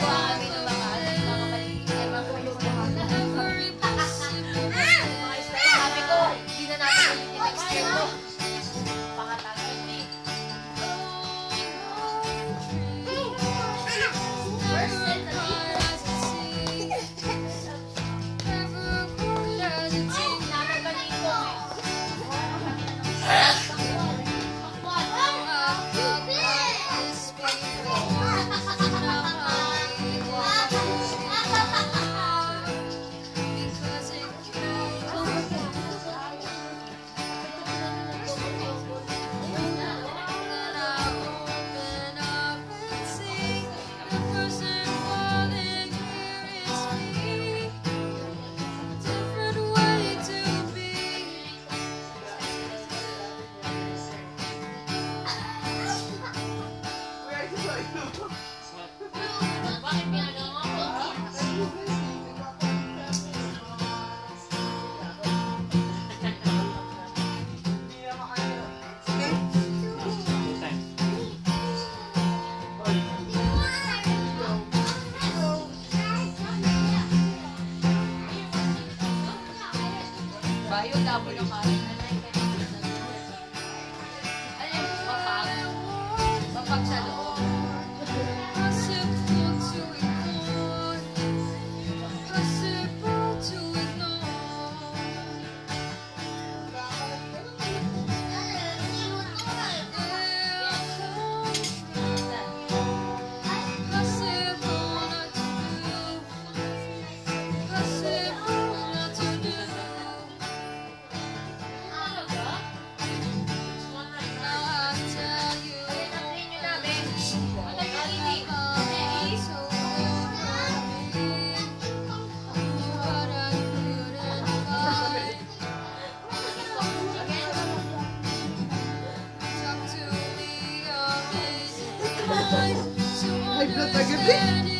Bye. Gabo naman. High blood na